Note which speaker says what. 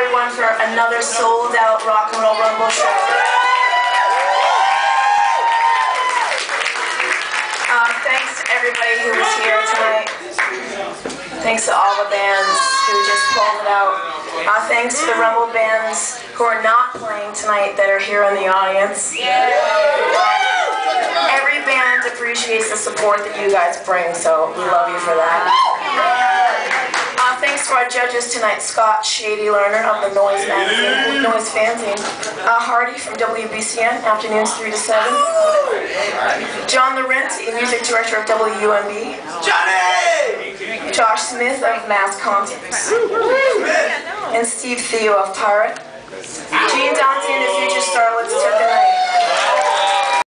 Speaker 1: everyone for another sold out rock and roll rumble show. Uh, thanks to everybody who was here tonight. Thanks to all the bands who just pulled it out. Uh, thanks to the Rumble bands who are not playing tonight that are here in the audience. Every band appreciates the support that you guys bring, so we love you for that. Our judges tonight, Scott Shady Lerner of the Noise Magazine, Noise Fanzine, uh, Hardy from WBCN, afternoons 3 to 7, John Laurenti, music director of WUMB,
Speaker 2: Johnny!
Speaker 1: Josh Smith of Mass Concepts, and Steve Theo of Pirate. Gene Dante and the